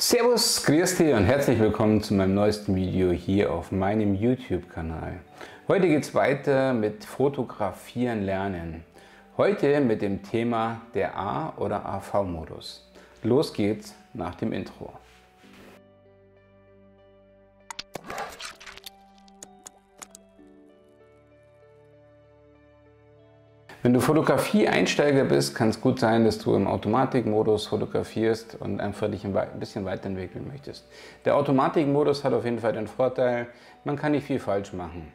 Servus, grüß dich und herzlich willkommen zu meinem neuesten Video hier auf meinem YouTube-Kanal. Heute geht es weiter mit Fotografieren lernen. Heute mit dem Thema der A- oder AV-Modus. Los geht's nach dem Intro. Wenn du Fotografie-Einsteiger bist, kann es gut sein, dass du im Automatikmodus fotografierst und einfach dich ein bisschen weiterentwickeln möchtest. Der Automatikmodus hat auf jeden Fall den Vorteil, man kann nicht viel falsch machen.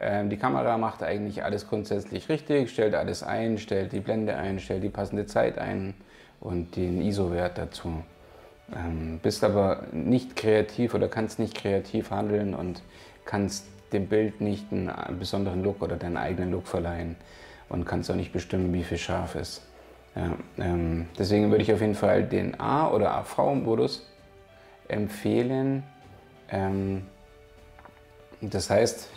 Ähm, die Kamera macht eigentlich alles grundsätzlich richtig, stellt alles ein, stellt die Blende ein, stellt die passende Zeit ein und den ISO-Wert dazu. Ähm, bist aber nicht kreativ oder kannst nicht kreativ handeln und kannst dem Bild nicht einen besonderen Look oder deinen eigenen Look verleihen und kannst auch nicht bestimmen, wie viel scharf ist. Ja, ähm, deswegen würde ich auf jeden Fall den A- oder AV-Modus empfehlen. Ähm, das heißt,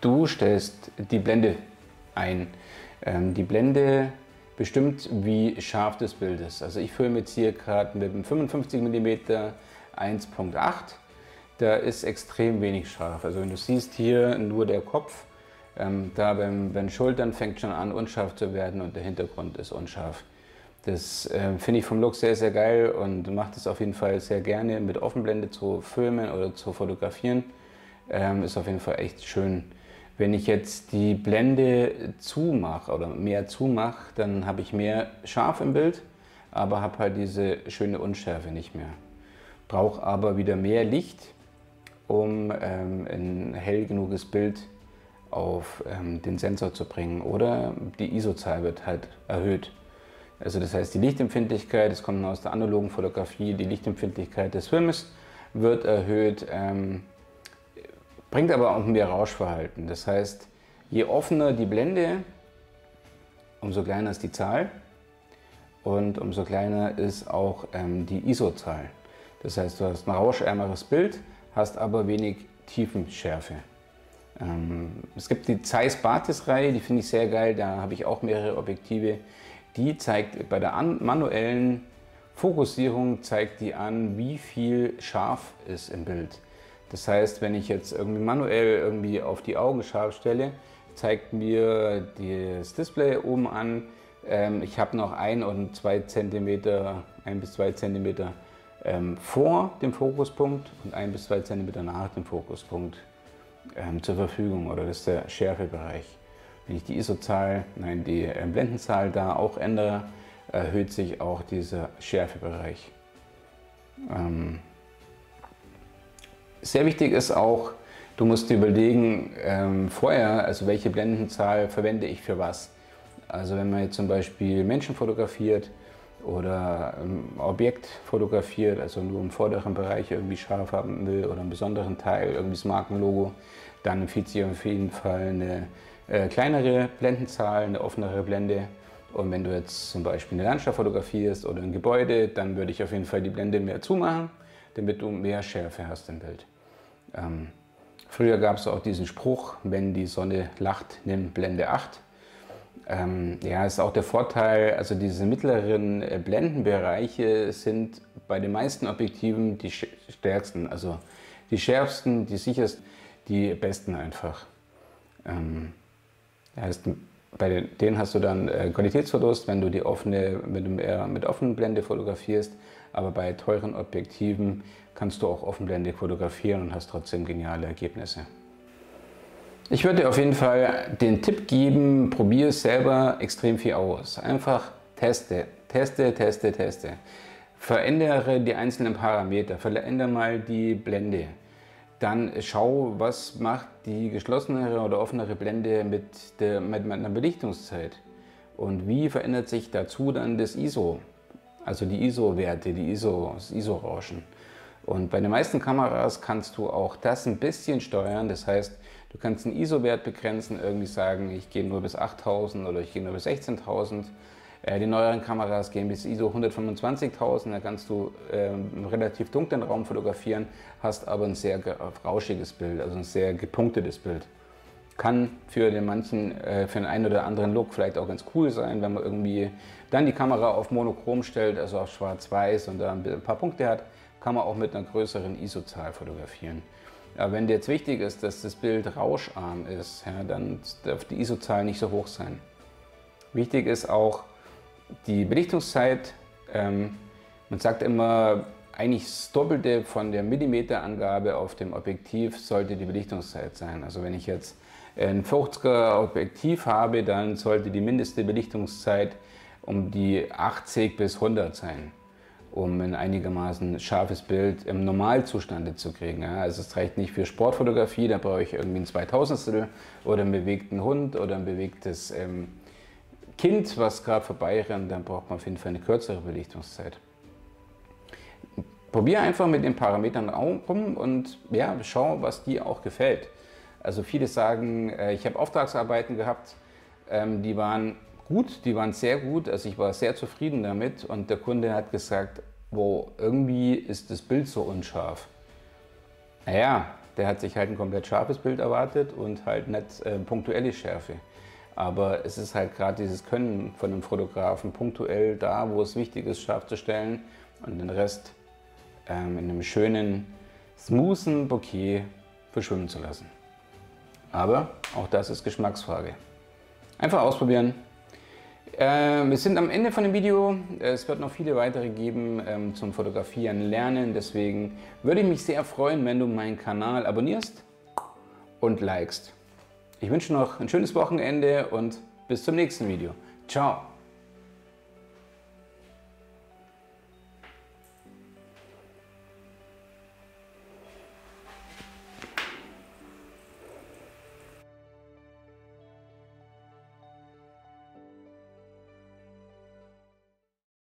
du stellst die Blende ein. Ähm, die Blende bestimmt, wie scharf das Bild ist. Also ich filme jetzt hier gerade mit einem 55 mm 1.8. Da ist extrem wenig scharf. Also wenn du siehst hier nur der Kopf, ähm, da beim, beim Schultern fängt schon an unscharf zu werden und der Hintergrund ist unscharf. Das äh, finde ich vom Look sehr, sehr geil und mache das auf jeden Fall sehr gerne mit Offenblende zu filmen oder zu fotografieren. Ähm, ist auf jeden Fall echt schön. Wenn ich jetzt die Blende zumache oder mehr zumache, dann habe ich mehr scharf im Bild, aber habe halt diese schöne Unschärfe nicht mehr. Brauche aber wieder mehr Licht, um ähm, ein hell genuges Bild zu auf ähm, den Sensor zu bringen oder die ISO-Zahl wird halt erhöht. Also das heißt, die Lichtempfindlichkeit, das kommt aus der analogen Fotografie, die Lichtempfindlichkeit des Filmes wird erhöht, ähm, bringt aber auch mehr Rauschverhalten. Das heißt, je offener die Blende, umso kleiner ist die Zahl und umso kleiner ist auch ähm, die ISO-Zahl. Das heißt, du hast ein rauschärmeres Bild, hast aber wenig Tiefenschärfe. Ähm, es gibt die Zeiss Batis Reihe, die finde ich sehr geil, da habe ich auch mehrere Objektive. Die zeigt bei der manuellen Fokussierung zeigt die an, wie viel scharf ist im Bild. Das heißt, wenn ich jetzt irgendwie manuell irgendwie auf die Augen scharf stelle, zeigt mir das Display oben an, ähm, ich habe noch ein und zwei Zentimeter, ein bis zwei Zentimeter ähm, vor dem Fokuspunkt und ein bis zwei Zentimeter nach dem Fokuspunkt ähm, zur Verfügung oder das ist der Schärfebereich. Wenn ich die ISO-Zahl, nein, die äh, Blendenzahl da auch ändere, erhöht sich auch dieser Schärfebereich. Ähm, sehr wichtig ist auch, du musst dir überlegen ähm, vorher, also welche Blendenzahl verwende ich für was. Also wenn man jetzt zum Beispiel Menschen fotografiert, oder ein Objekt fotografiert, also nur im vorderen Bereich irgendwie scharf haben will oder einen besonderen Teil, irgendwie das Markenlogo, dann empfiehlt sich auf jeden Fall eine äh, kleinere Blendenzahl, eine offenere Blende. Und wenn du jetzt zum Beispiel eine Landschaft fotografierst oder ein Gebäude, dann würde ich auf jeden Fall die Blende mehr zumachen, damit du mehr Schärfe hast im Bild. Ähm, früher gab es auch diesen Spruch, wenn die Sonne lacht, nimm Blende 8. Ähm, ja, ist auch der Vorteil, also diese mittleren äh, Blendenbereiche sind bei den meisten Objektiven die stärksten, also die schärfsten, die sichersten, die besten einfach. Ähm, heißt, bei denen hast du dann äh, Qualitätsverlust, wenn du die offene, du eher mit offenen Blende fotografierst, aber bei teuren Objektiven kannst du auch offenblendig fotografieren und hast trotzdem geniale Ergebnisse. Ich würde dir auf jeden Fall den Tipp geben, probiere es selber extrem viel aus. Einfach teste, teste, teste, teste. Verändere die einzelnen Parameter, verändere mal die Blende. Dann schau, was macht die geschlossenere oder offenere Blende mit, der, mit einer Belichtungszeit. Und wie verändert sich dazu dann das ISO, also die ISO-Werte, die ISO, das ISO-Rauschen. Und bei den meisten Kameras kannst du auch das ein bisschen steuern. Das heißt, du kannst einen ISO-Wert begrenzen, irgendwie sagen, ich gehe nur bis 8000 oder ich gehe nur bis 16000. Äh, die neueren Kameras gehen bis ISO 125.000, da kannst du ähm, relativ dunklen Raum fotografieren, hast aber ein sehr rauschiges Bild, also ein sehr gepunktetes Bild. Kann für den manchen, äh, für den einen oder anderen Look vielleicht auch ganz cool sein, wenn man irgendwie dann die Kamera auf Monochrom stellt, also auf Schwarz-Weiß und da ein paar Punkte hat, kann man auch mit einer größeren ISO-Zahl fotografieren. Aber wenn dir jetzt wichtig ist, dass das Bild rauscharm ist, ja, dann darf die ISO-Zahl nicht so hoch sein. Wichtig ist auch die Belichtungszeit. Ähm, man sagt immer, eigentlich das Doppelte von der Millimeterangabe auf dem Objektiv sollte die Belichtungszeit sein. Also wenn ich jetzt ein 50er Objektiv habe, dann sollte die mindeste Belichtungszeit um die 80 bis 100 sein, um ein einigermaßen scharfes Bild im Normalzustande zu kriegen. Also es reicht nicht für Sportfotografie, da brauche ich irgendwie ein Zweitausendstel oder einen bewegten Hund oder ein bewegtes ähm, Kind, was gerade vorbeirennt, dann braucht man auf jeden Fall eine kürzere Belichtungszeit. Probier einfach mit den Parametern rum und ja, schau, was dir auch gefällt. Also viele sagen, äh, ich habe Auftragsarbeiten gehabt, ähm, die waren gut, die waren sehr gut, also ich war sehr zufrieden damit und der Kunde hat gesagt, wo irgendwie ist das Bild so unscharf. Naja, der hat sich halt ein komplett scharfes Bild erwartet und halt nicht äh, punktuelle Schärfe. Aber es ist halt gerade dieses Können von einem Fotografen punktuell da, wo es wichtig ist, scharf zu stellen und den Rest ähm, in einem schönen, smoothen Bouquet verschwimmen zu lassen. Aber auch das ist Geschmacksfrage. Einfach ausprobieren. Äh, wir sind am Ende von dem Video. Es wird noch viele weitere geben ähm, zum Fotografieren lernen. Deswegen würde ich mich sehr freuen, wenn du meinen Kanal abonnierst und likest. Ich wünsche noch ein schönes Wochenende und bis zum nächsten Video. Ciao!